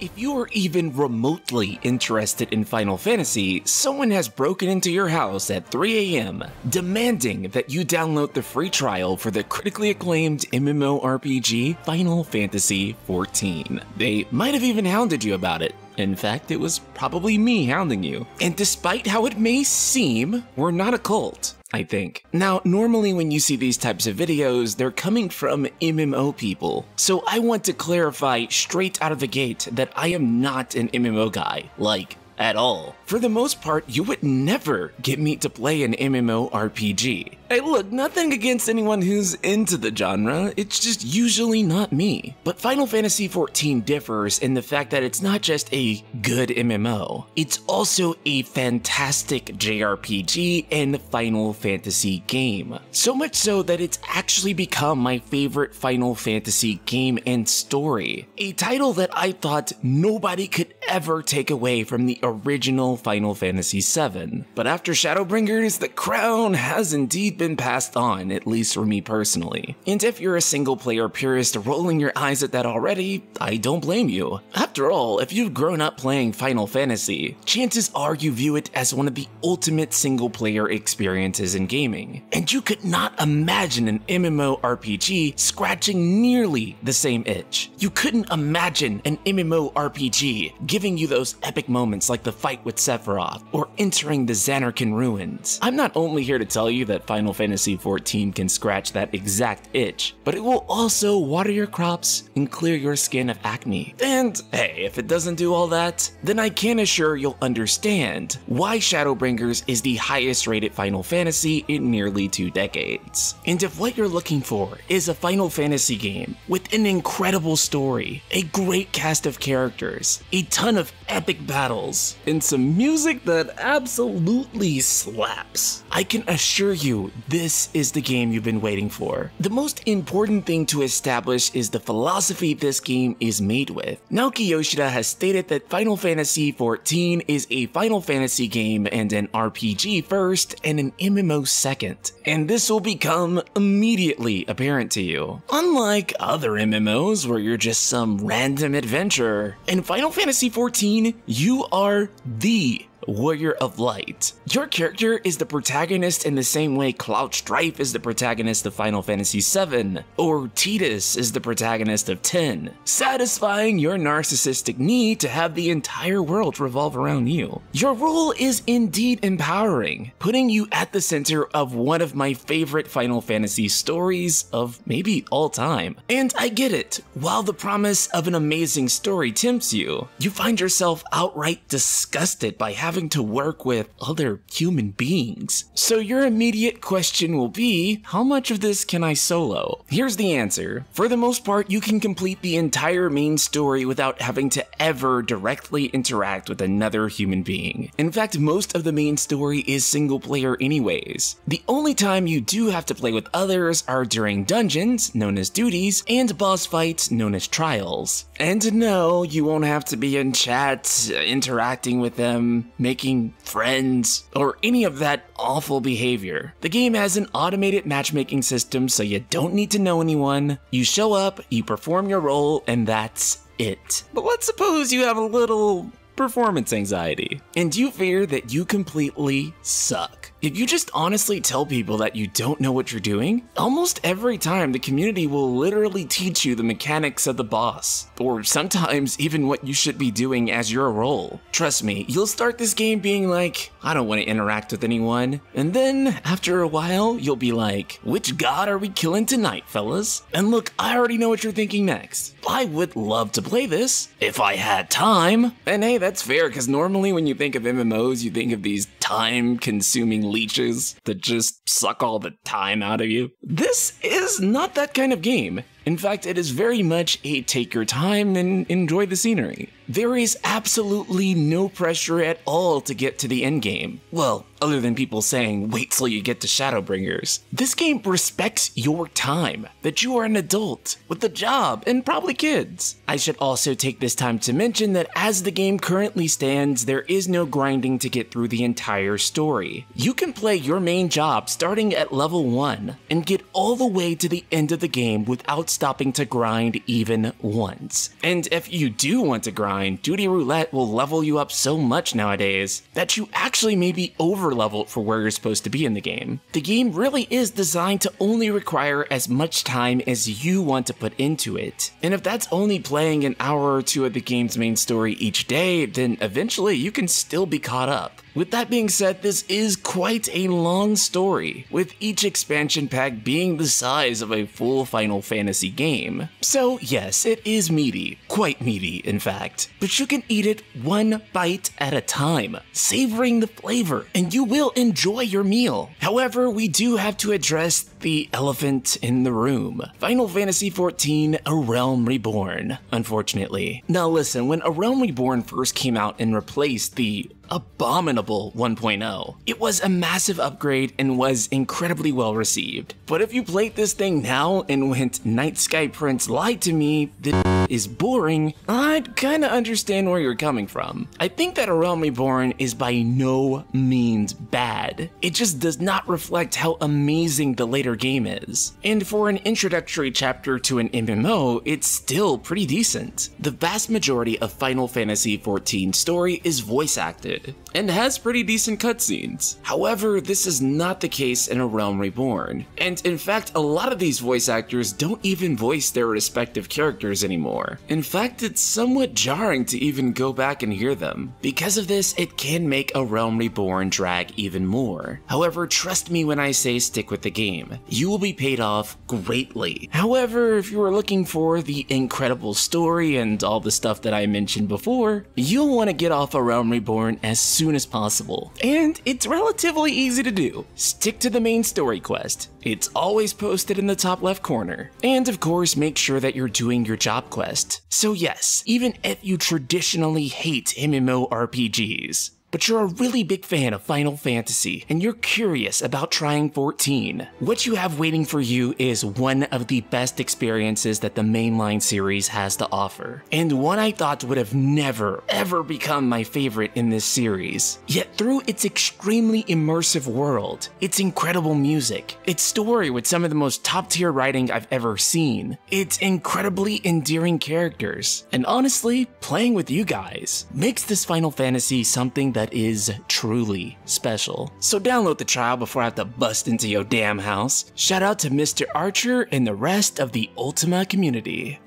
If you are even remotely interested in Final Fantasy, someone has broken into your house at 3 a.m., demanding that you download the free trial for the critically acclaimed MMORPG Final Fantasy XIV. They might have even hounded you about it. In fact, it was probably me hounding you. And despite how it may seem, we're not a cult. I think. Now, normally when you see these types of videos, they're coming from MMO people. So I want to clarify straight out of the gate that I am not an MMO guy. Like, at all. For the most part, you would never get me to play an MMORPG. Hey, look, nothing against anyone who's into the genre, it's just usually not me. But Final Fantasy XIV differs in the fact that it's not just a good MMO, it's also a fantastic JRPG and Final Fantasy game. So much so that it's actually become my favorite Final Fantasy game and story. A title that I thought nobody could ever take away from the original Final Fantasy VII. But after Shadowbringers, the crown has indeed been passed on, at least for me personally. And if you're a single player purist rolling your eyes at that already, I don't blame you. After all, if you've grown up playing Final Fantasy, chances are you view it as one of the ultimate single player experiences in gaming. And you could not imagine an MMORPG scratching nearly the same itch. You couldn't imagine an MMORPG giving you those epic moments like the fight with Sephiroth or entering the Zanarkand ruins. I'm not only here to tell you that Final Fantasy XIV can scratch that exact itch, but it will also water your crops and clear your skin of acne. And hey, if it doesn't do all that, then I can assure you'll understand why Shadowbringers is the highest rated Final Fantasy in nearly two decades. And if what you're looking for is a Final Fantasy game with an incredible story, a great cast of characters, a ton of epic battles, and some music that absolutely slaps, I can assure you this is the game you've been waiting for. The most important thing to establish is the philosophy this game is made with. Naoki Yoshida has stated that Final Fantasy XIV is a Final Fantasy game and an RPG first and an MMO second, and this will become immediately apparent to you. Unlike other MMOs where you're just some random adventurer, in Final Fantasy XIV, you are the Warrior of Light. Your character is the protagonist in the same way Cloud Strife is the protagonist of Final Fantasy VII, or Tidus is the protagonist of 10, satisfying your narcissistic need to have the entire world revolve around you. Your role is indeed empowering, putting you at the center of one of my favorite Final Fantasy stories of maybe all time. And I get it, while the promise of an amazing story tempts you, you find yourself outright disgusted by having having to work with other human beings. So your immediate question will be, how much of this can I solo? Here's the answer. For the most part, you can complete the entire main story without having to ever directly interact with another human being. In fact, most of the main story is single player anyways. The only time you do have to play with others are during dungeons, known as duties, and boss fights, known as trials. And no, you won't have to be in chat, interacting with them, making friends, or any of that awful behavior. The game has an automated matchmaking system, so you don't need to know anyone. You show up, you perform your role, and that's it. But let's suppose you have a little performance anxiety, and you fear that you completely suck. If you just honestly tell people that you don't know what you're doing, almost every time the community will literally teach you the mechanics of the boss, or sometimes even what you should be doing as your role. Trust me, you'll start this game being like, I don't want to interact with anyone, and then after a while, you'll be like, which god are we killing tonight, fellas? And look, I already know what you're thinking next. I would love to play this if I had time. And hey, that's fair, because normally when you think of MMOs, you think of these time consuming leeches that just suck all the time out of you. This is not that kind of game. In fact, it is very much a take your time and enjoy the scenery. There is absolutely no pressure at all to get to the end game. Well, other than people saying, wait till you get to Shadowbringers. This game respects your time, that you are an adult with a job and probably kids. I should also take this time to mention that as the game currently stands, there is no grinding to get through the entire story. You can play your main job starting at level 1 and get all the way to the end of the game without stopping to grind even once. And if you do want to grind, Duty Roulette will level you up so much nowadays that you actually may be over leveled for where you're supposed to be in the game. The game really is designed to only require as much time as you want to put into it. And if that's only playing an hour or two of the game's main story each day, then eventually you can still be caught up. With that being said, this is quite a long story, with each expansion pack being the size of a full Final Fantasy game. So yes, it is meaty, quite meaty in fact, but you can eat it one bite at a time, savoring the flavor, and you will enjoy your meal. However, we do have to address the elephant in the room. Final Fantasy XIV A Realm Reborn, unfortunately. Now listen, when A Realm Reborn first came out and replaced the abominable 1.0. It was a massive upgrade and was incredibly well received. But if you played this thing now and went Night Sky Prince lied to me, is boring, I'd kinda understand where you're coming from. I think that A Realm Reborn is by no means bad. It just does not reflect how amazing the later game is. And for an introductory chapter to an MMO, it's still pretty decent. The vast majority of Final Fantasy XIV story is voice acted, and has pretty decent cutscenes. However, this is not the case in A Realm Reborn, and in fact, a lot of these voice actors don't even voice their respective characters anymore. In fact, it's somewhat jarring to even go back and hear them. Because of this, it can make A Realm Reborn drag even more. However, trust me when I say stick with the game. You will be paid off greatly. However, if you are looking for the incredible story and all the stuff that I mentioned before, you'll want to get off A Realm Reborn as soon as possible. And it's relatively easy to do. Stick to the main story quest. It's always posted in the top left corner. And of course, make sure that you're doing your job quest. So yes, even if you traditionally hate MMORPGs, but you're a really big fan of Final Fantasy and you're curious about trying 14, what you have waiting for you is one of the best experiences that the mainline series has to offer, and one I thought would have never ever become my favorite in this series. Yet through its extremely immersive world, its incredible music, its story with some of the most top tier writing I've ever seen, its incredibly endearing characters, and honestly, playing with you guys makes this Final Fantasy something that that is truly special. So download the trial before I have to bust into your damn house. Shout out to Mr. Archer and the rest of the Ultima community.